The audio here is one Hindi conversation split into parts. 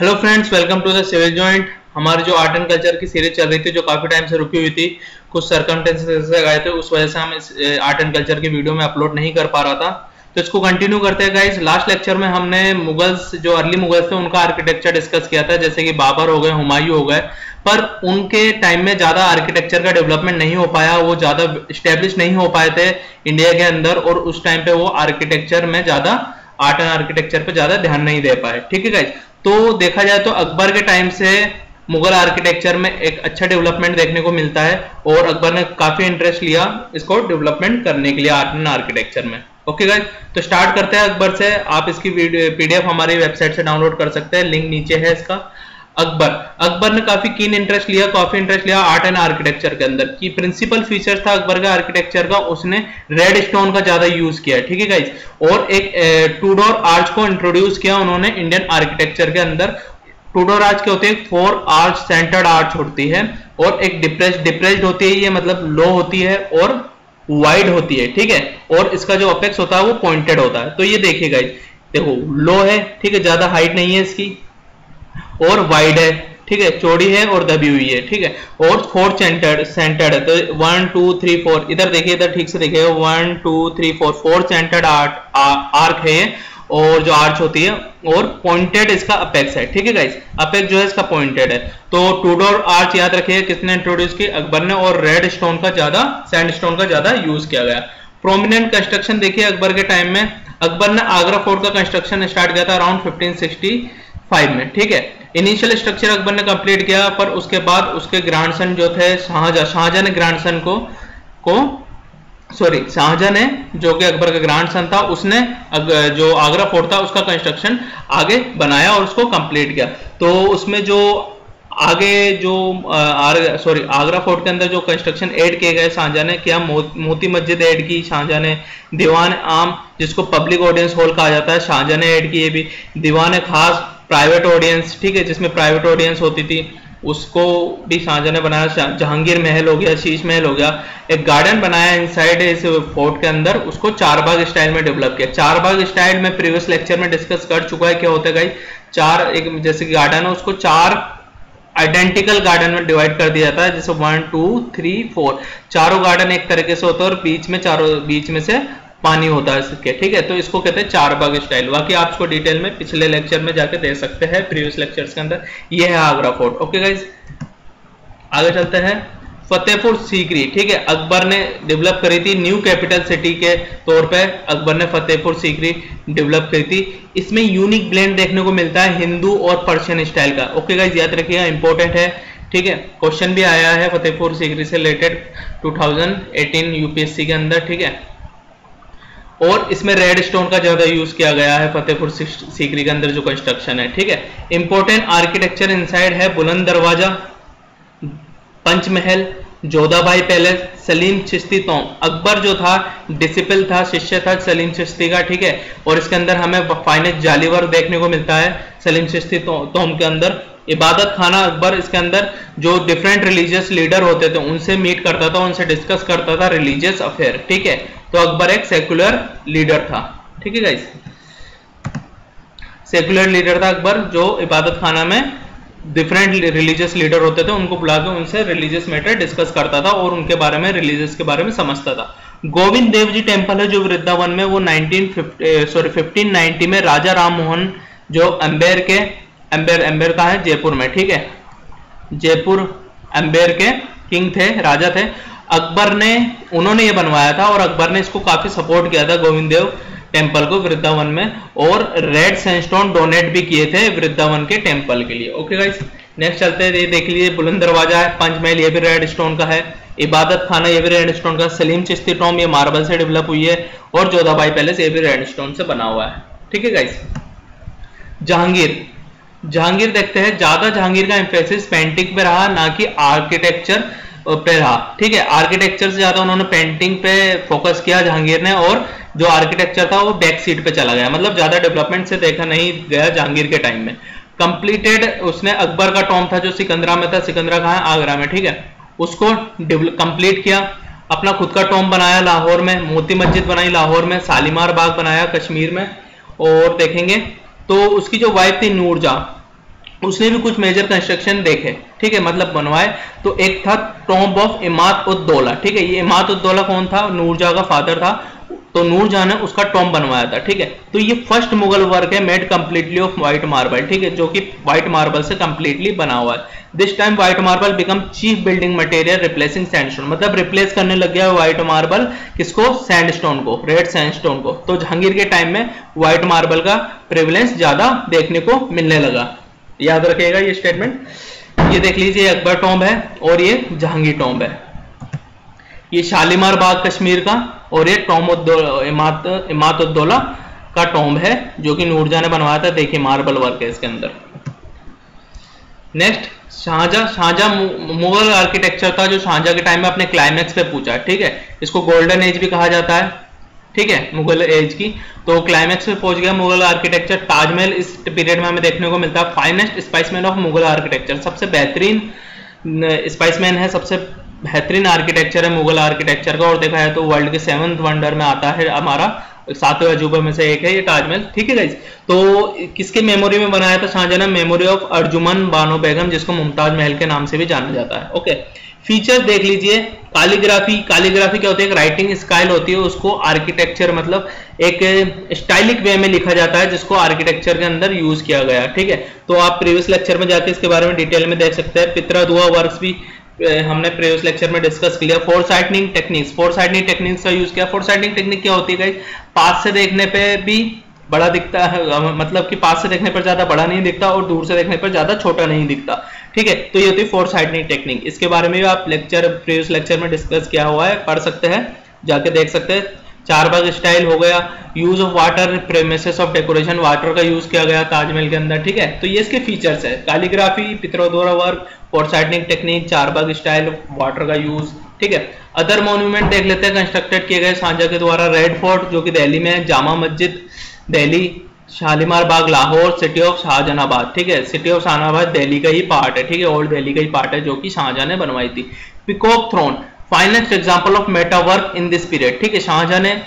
Hello friends welcome to the civil joint हमारी जो आर्ट एंड कल्चर की सीरीज़ चल रही थी, जो काफ़ी टाइम से रुकी हुई थी, कुछ सरकमटेंसेस गए थे, उस वजह से हम इस आर्ट एंड कल्चर की वीडियो में अपलोड नहीं कर पा रहा था। तो इसको कंटिन्यू करते हैं गाइस लास्ट लेक्चर में हमने मुगल्स, जो अर्ली मुगल्स थे, उनका आर्किटेक्चर डिस्कस किया था, जैसे कि बाबर हो गए, हुमायूं हो गए, पर उनके टाइम में ज़्यादा आर्किटेक्चर का डेवलपमेंट नहीं हो पाया, वो ज़्यादा स्टेब्लिश नहीं हो पाए थे इंडिया के अंदर, और उस टाइम पे वो आर्किटेक्चर में ज़्यादा आर्ट एंड आर्किटेक्चर पे ज़्यादा ध्यान नहीं दे पाए। ठीक है गाइज़ तो देखा जाए तो अकबर के टाइम से मुगल आर्किटेक्चर में एक अच्छा डेवलपमेंट देखने को मिलता है और अकबर ने काफ़ी इंटरेस्ट लिया इसको डेवलपमेंट करने के लिए आर्ट एंड आर्किटेक्चर में। ओके गाइज़ तो स्टार्ट करते हैं अकबर से। आप इसकी पीडीएफ हमारी वेबसाइट से डाउनलोड कर सकते हैं। लिंक नीचे है इसका। अकबर। अकबर ने काफ़ी कीन इंटरेस्ट लिया काफ़ी इंटरेस्ट लिया आर्ट एंड आर्किटेक्चर के अंदर। की प्रिंसिपल फीचर था अकबर का आर्किटेक्चर का, उसने रेड स्टोन का ज़्यादा यूज़ किया। ठीक है और एक टूडोर आर्च को इंट्रोड्यूस किया उन्होंने इंडियन आर्किटेक्चर के अंदर। टूडोर आर्च के होते हैं? फोर आर्च सेंटर्ड आर्च होती है और एक डिप्रेस डिप्रेस्ड होती है, ये मतलब लो होती है और वाइड होती है। ठीक है? और इसका जो अपेक्स होता है, वो पॉइंटेड होता है। तो ये देखिए गाइज़ देखो लो है, ठीक है, ज़्यादा हाइट नहीं है इसकी। और वाइड है, ठीक है? चौड़ी है और दबी हुई है, ठीक है? और फोर सेंटर्ड सेंटर्ड है तो वन टू थ्री फोर इधर देखिए, इधर ठीक से देखिए one two three four four centred art arc है और जो आर्च होती है, और पॉइंटेड इसका अपेक्स है, ठीक है गाइस अपेक्स जो है, इसका पॉइंटेड है। तो टूडोर आर्च याद रखिए, किसने इंट्रोड्यूस की? अकबर ने, और रेड स्टोन का ज़्यादा सैंड स्टोन का ज़्यादा यूज़ किया गया। प्रोमिनेंट कंस्ट्रक्शन देखिए, अकबर के टाइम में। अकबर ने आगरा फोर्ट का कंस्ट्रक्शन स्टार्ट किया था अराउंड 1565 में, ठीक है? इनिशियल स्ट्रक्चर अकबर ने कंप्लीट किया पर उसके बाद उसके ग्रांडसन जो थे शाहजहां शाहजहां ने ग्रांडसन को को सॉरी शाहजहां ने जो कि अकबर का ग्रांडसन था उसने जो आगरा फोर्ट था उसका कंस्ट्रक्शन आगे बनाया और उसको कंप्लीट किया। तो उसमें जो आगे जो सॉरी आगरा फोर्ट के अंदर जो कंस्ट्रक्शन ऐड किए गए शाहजहां ने किया मो, मोती मस्जिद ऐड की शाहजहां ने दीवान आम जिसको पब्लिक ऑडियंस हॉल कहा जाता है शाहजहां ने ऐड किए भी। दीवान खास प्राइवेट ऑडियंस ठीक है, जिसमें प्राइवेट ऑडियंस होती थी, उसको भी शाहजहां ने बनाया जहांगीर महल हो गया, शीश महल हो गया, एक गार्डन बनाया इनसाइड इस फोर्ट के अंदर, उसको चार बाग स्टाइल में डेवलप किया। चार बाग स्टाइल में प्रीवियस लेक्चर में डिस्कस कर चुका है, क्या होता है चार, एक जैसे गार्डन है, उसको चार आइडेंटिकल गार्डन में डिवाइड कर दिया जाता है, जैसे वन टू थ्री फोर चारों गार्डन एक तरीके से होता है और बीच में, चारों, बीच में से पानी होता है इसके, ठीक है? तो इसको कहते हैं चार बाग स्टाइल बाकी आप इसको डिटेल में पिछले लेक्चर में जाके देख सकते हैं प्रीवियस लेक्चर्स के अंदर। ये है आगरा फोर्ट ओके गाइज़ आगे चलते हैं। फतेहपुर सीकरी, ठीक है? अकबर ने डेवलप करी थी न्यू कैपिटल सिटी के तौर पे। अकबर ने फतेहपुर सीकरी डेवलप करी थी। इसमें यूनिक ब्लेंड देखने को मिलता है हिंदू और पर्शियन स्टाइल का। ओके गाइज़ याद रखिएगा इंपॉर्टेंट है, ठीक है? क्वेश्चन भी आया है फतेहपुर सीकरी से रिलेटेड 2018 यूपीएससी के अंदर, ठीक है? और इसमें रेड स्टोन का ज़्यादा यूज़ किया गया है, फतेहपुर सीकरी के अंदर जो कंस्ट्रक्शन है, ठीक है? इंपॉर्टेंट आर्किटेक्चर इनसाइड है, बुलंद दरवाज़ा, पंचमहल, जोधाबाई पैलेस, सलीम चिश्ती तोम अकबर जो था डिसिपल था, शिष्य था, सलीम चिश्ती का, ठीक है? और इसके अंदर हमें फाइनेस्ट जालीवर देखने को मिलता है, सलीम चिश्ती तोम के अंदर। इबादत खाना अकबर इसके अंदर, जो डिफरेंट रिलीजियस लीडर होते थे, उनसे मीट करता था, उनसे डिस्कस करता था रिलीजियस अफेयर ठीक है? तो अकबर एक सेकुलर लीडर था। ठीक है गाइस सेकुलर लीडर था अकबर, जो इबादत खाना में डिफरेंट रिलीजियस लीडर होते थे, उनको बुला के उनसे रिलीजियस मैटर डिस्कस करता था और उनके बारे में रिलीजियस के बारे में समझता था। गोविंद देव जी टेंपल है जो वृंदावन में, वो 1950 सॉरी 1590 में राजा राम मोहन जो अंबेर के, अंबेर अंबेर का है? जयपुर में, ठीक है? जयपुर, अंबेर के किंग थे, राजा थे। अकबर ने, उन्होंने ये बनवाया था और अकबर ने इसको काफ़ी सपोर्ट किया था गोविंद देव टेंपल को वृद्धावन में और रेड सैंडस्टोन डोनेट भी किए थे वृद्धावन के टेंपल के लिए। ओके गाइस नेक्स्ट चलते हैं, ये देख लीजिए, बुलंद दरवाज़ा है पंचमहल ये भी रेड स्टोन का है। इबादत खाना, ये भी रेड स्टोन का सलीम चिश्ती टॉम, ये मार्बल से डेवलप हुई है और जोधाबाई पैलेस, ये भी रेड स्टोन से बना हुआ है। ठीक है गाइस जहांगीर जहांगीर देखते हैं, ज़्यादा जहांगीर का एम्फेसिस पेंटिंग पे रहा, ना कि आर्किटेक्चर पे रहा। ठीक है आर्किटेक्चर से ज़्यादा उन्होंने पेंटिंग पे फोकस किया जहांगीर ने और जो आर्किटेक्चर था वो बैक सीट पे चला गया। मतलब ज़्यादा डेवलपमेंट से देखा नहीं गया जहांगीर के टाइम में। कंप्लीटेड उसने अकबर का टॉम था जो सिकंदरा में था। सिकंदरा कहा आगरा में, ठीक है? उसको कंप्लीट किया। अपना खुद का टॉम बनाया लाहौर में। मोती मस्जिद बनाई लाहौर में। सालिमार बाग बनाया कश्मीर में। और देखेंगे तो उसकी जो वाइफ थी नूरजहां उसने भी कुछ मेजर कंस्ट्रक्शन देखे, ठीक है मतलब बनवाए। तो एक था टॉम्ब ऑफ़ इमात उद्दौला ठीक है, ये इमात उद्दौला कौन था? नूरजहां का फादर था। तो नूरजहां ने उसका टॉम बनवाया था, ठीक है। तो ये फ़र्स्ट मुगल वर्क है made completely of white marble ठीक है, जो कि व्हाइट मार्बल से कंप्लीटली बना हुआ है। This time white marble become chief building material replacing sandstone मतलब रिप्लेस करने लग गया व्हाइट मार्बल किसको? सैंडस्टोन को रेड सैंडस्टोन को। तो जहांगीर के टाइम में व्हाइट मार्बल का प्रिविलेंस ज़्यादा देखने को मिलने लगा। याद रखिएगा ये स्टेटमेंट ये देख लीजिए, अकबर टॉम्ब है और ये जहांगीर टॉम्ब है। ये शालीमार बाग कश्मीर का और ये टॉम इमात उद्दौला का टॉम्ब है, जो कि नूरजा ने बनवाया था। देखिए मार्बल वर्क है इसके अंदर। नेक्स्ट शाहजहा शाहजहा मुगल आर्किटेक्चर था जो शाहजहा के टाइम में अपने क्लाइमैक्स पे पूछा ठीक है? इसको गोल्डन एज भी कहा जाता है। ठीक है, मुगल एज की। तो क्लाइमैक्स में पहुँच गया मुगल आर्किटेक्चर ताजमहल इस पीरियड में हमें देखने को मिलता है। Finest specimen of Mughal architecture सबसे बेहतरीन स्पाइसमैन है, सबसे बेहतरीन आर्किटेक्चर है मुगल आर्किटेक्चर का। और देखा है तो वर्ल्ड के सेवंथ वंडर में आता है हमारा सातवें अजूबे में से एक है ये ताजमहल ठीक है गाइज़ तो किसके मेमोरी में बनाया था शाहजहां? ने मेमोरी ऑफ़ अर्जुमन बानो बेगम जिसको मुमताज़ महल के नाम से भी जाना जाता है। ओके फीचर देख लीजिए। कालीग्राफी कालीग्राफी क्या होती है? एक राइटिंग स्टाइल होती है, उसको आर्किटेक्चर मतलब एक स्टाइलिक वे में लिखा जाता है, जिसको आर्किटेक्चर के अंदर यूज़ किया गया ठीक है? तो आप प्रीवियस लेक्चर में जाके इसके बारे में डिटेल में देख सकते हैं। पित्रा दुआ वर्क्स भी हमने प्रीवियस लेक्चर में डिस्कस किया foreshortening techniques foreshortening techniques का यूज़ किया. फोर साइडनिंग टेक्निक क्या होती है पास से देखने पे भी बड़ा दिखता है। मतलब कि पास से देखने पर ज़्यादा बड़ा नहीं दिखता और दूर से देखने पर ज़्यादा छोटा नहीं दिखता। ठीक है? तो ये होती है फोर साइटनिंग टेक्निक इसके बारे में भी आप लेक्चर प्रीवियस लेक्चर में डिस्कस किया हुआ है। पढ़ सकते हैं, जाके देख सकते हैं। चार बाग स्टाइल हो गया। Use of water premises of decoration water का यूज़ किया गया ताजमहल के अंदर, ठीक है? तो ये इसके फीचर्स है। कालीग्राफी पित्रोदोरा वर्क फोर्साइटनिंग टेक्निक चार बाग स्टाइल वाटर का यूज़ ठीक है? अदर मोन्यूमेंट देख लेते हैं। कंस्ट्रक्टेड किए गए सांझा के द्वारा रेड फोर्ट जो कि दिल्ली में है, जामा मस्जिद, दिल्ली, शालीमार बाग, लाहौर सिटी ऑफ़ शाहजहानाबाद ठीक है? सिटी ऑफ़ शाहजहानाबाद दिल्ली का ही पार्ट है, ठीक है? ओल्ड दिल्ली का ही पार्ट है, जो कि शाहजहां ने बनवाई थी। Peacock throne finest example of metal work in this period ठीक है, शाहजहां ने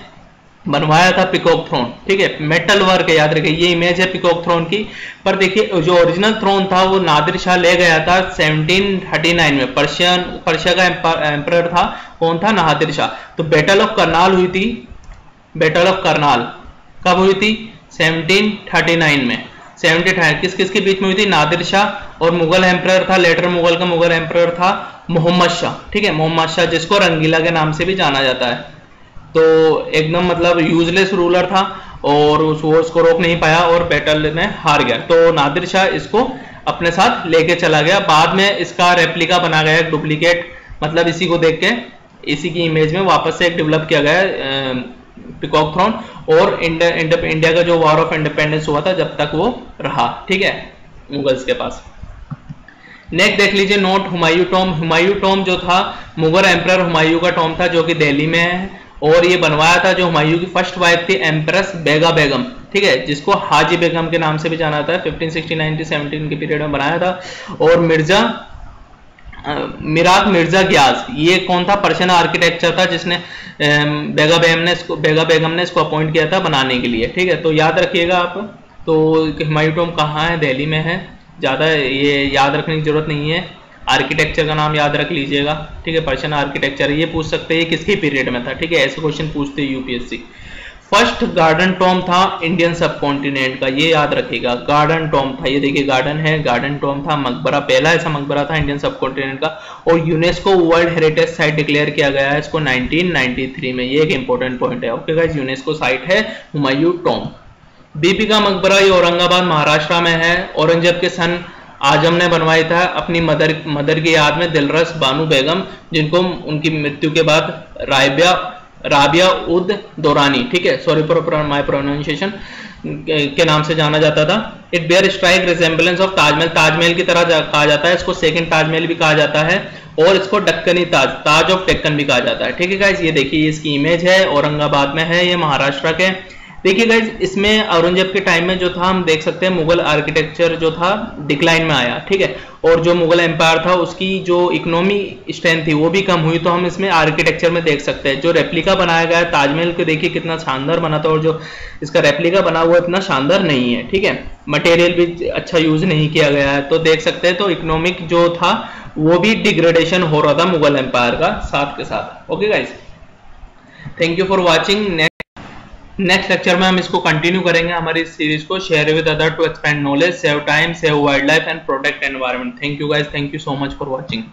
बनवाया था पिकॉक थ्रोन ठीक है मेटल वर्क याद रखिए, ये इमेज है पिकॉक थ्रोन की। पर देखिए, जो ओरिजिनल थ्रोन था, वो नादिर शाह ले गया था 1739 में। पर्शियन, पर्शिया का एम्पर था, कौन था? नादिर शाह। तो बैटल ऑफ़ करनाल हुई थी। बैटल ऑफ़ करनाल कब हुई थी? 1739 में। 17 किस किस के बीच में हुई थी? नादिर शाह और मुगल एम्पर था लेटर मुगल का मुगल एम्पर था। मोहम्मद शाह, ठीक है? मोहम्मद शाह जिसको रंगीला के नाम से भी जाना जाता है। तो एकदम मतलब यूजलेस रूलर था और उस वो उसको रोक नहीं पाया और बैटल में हार गया। तो नादिर शाह इसको अपने साथ लेके चला गया। बाद में इसका रेप्लिका बना गया डुप्लीकेट मतलब इसी को देख के, इसी की इमेज में वापस से एक डेवलप किया गया पिकॉक थ्रोन और इंडिया इंडिया का जो वॉर ऑफ़ इंडिपेंडेंस हुआ था, जब तक वो रहा, ठीक है? मुगल्स के पास। नेक्स्ट देख लीजिए note Humayun tomb. Humayun tomb जो था, मुगल एम्पर हुमायूं का टॉम था, जो कि दिल्ली में है। और ये बनवाया था जो हुमायूं की फ़र्स्ट वाइफ थी एम्प्रेस बेगा बेगम। ठीक है? जिसको हाजी बेगम के नाम से भी जाना था। 1569 17 के पीरियड में बनाया था। और मिर्ज़ा मिराक मिर्ज़ा ग्याज, ये कौन था? पर्शियन आर्किटेक्चर था, जिसने बेगा बेगम ने इसको, बेगा बेगम ने इसको अपॉइंट किया था बनाने के लिए। ठीक है? तो याद रखिएगा आप। तो हुमायूं टॉम कहाँ है? दिल्ली में है। ज़्यादा ये याद रखने की ज़रूरत नहीं है। आर्किटेक्चर का नाम याद रख लीजिएगा। ठीक है पर्शियन आर्किटेक्चर ये पूछ सकते हैं किसके पीरियड में था। ठीक है, ऐसे क्वेश्चन पूछते हैं यूपीएससी फ़र्स्ट गार्डन टॉम था इंडियन सब कॉन्टिनेंट का, ये याद रखिएगा। गार्डन टॉम था, ये देखिए गार्डन है। गार्डन टॉम था मकबरा, पहला ऐसा मकबरा था इंडियन सब कॉन्टिनेंट का और UNESCO world heritage site declare किया गया है इसको 1993 में। ये एक इंपॉर्टेंट पॉइंट है। ओके गाइस यूनेस्को साइट है हुमायूं टॉम बीपी का मकबरा ये औरंगाबाद महाराष्ट्र में है। औरंगज़ेब के सन आज़म ने बनवाई था अपनी मदर मदर की याद में दिलरस बानू बेगम, जिनको उनकी मृत्यु के बाद रायबिया, राबिया उद दौरानी, ठीक है? सॉरी फॉर प्रोनाउंसिएशन के नाम से जाना जाता था। It bear strike resemblance of Taj Mahal Taj Mahal की तरह कहा जाता है, इसको सेकंड ताजमहल भी कहा जाता है, और इसको डक्कनी ताज ताज ऑफ़ टेक्कन भी कहा जाता है। ठीक है ये देखिए इसकी इमेज है, औरंगाबाद में है, ये महाराष्ट्र के। देखिए गाइज़ इसमें औरंगज़ेब के टाइम में जो था, हम देख सकते हैं मुगल आर्किटेक्चर जो था डिक्लाइन में आया, ठीक है? और जो मुगल एम्पायर था, उसकी जो इकोनॉमी स्ट्रेंथ थी, वो भी कम हुई तो हम इसमें आर्किटेक्चर में देख सकते हैं। जो रेप्लिका बनाया गया ताजमहल को देखिए, कितना शानदार बना था, और जो इसका रेप्लिका बना हुआ, इतना शानदार नहीं है, ठीक है? मटेरियल भी अच्छा यूज़ नहीं किया गया है तो देख सकते हैं तो इकोनॉमिक जो था, वो भी डिग्रेडेशन हो रहा था मुगल एम्पायर का साथ के साथ। Okay guys thank you for watching next lecture में हम इसको कंटिन्यू करेंगे हमारी सीरीज़ को। Share with other to expand knowledge save time save wildlife and protect environment thank you guys thank you so much for watching